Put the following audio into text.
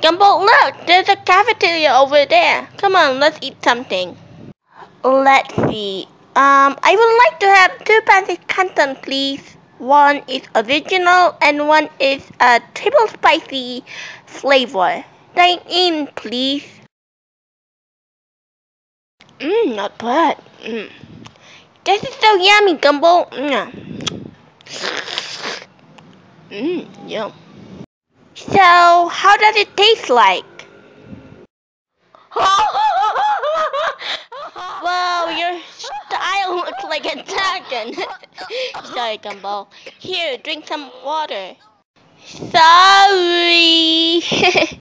Gumball, look, there's a cafeteria over there. Come on, let's eat something. Let's see. Um, I would like to have two pancit canton, please. One is original and one is a triple spicy flavor. Dine in, please. Mmm, not bad. Mm. This is so yummy, Gumball. Mmm, yum. So, how does it taste like? wow, your style looks like a dragon. Sorry, Gumball. Here, drink some water. Sorry.